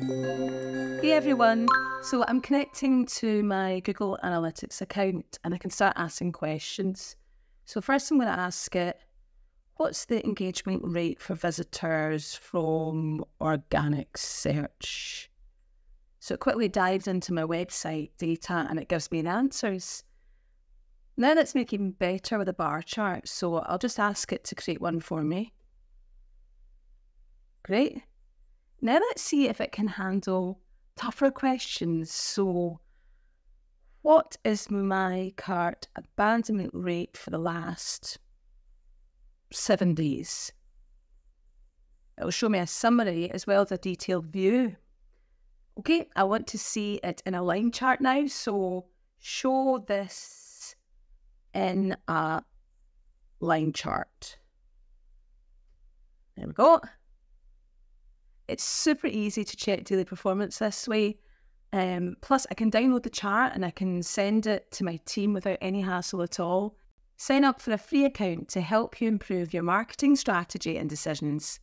Hey everyone. So I'm connecting to my Google Analytics account and I can start asking questions. So first I'm going to ask it, what's the engagement rate for visitors from organic search? So it quickly dives into my website data and it gives me the answers. Now let's it's making better with a bar chart, so I'll just ask it to create one for me. Great. Now let's see if it can handle tougher questions. So, what is my cart abandonment rate for the last seven days? It'll show me a summary as well as a detailed view. Okay, I want to see it in a line chart now. So, show this in a line chart. There we go. It's super easy to check daily performance this way. Um, plus, I can download the chart and I can send it to my team without any hassle at all. Sign up for a free account to help you improve your marketing strategy and decisions.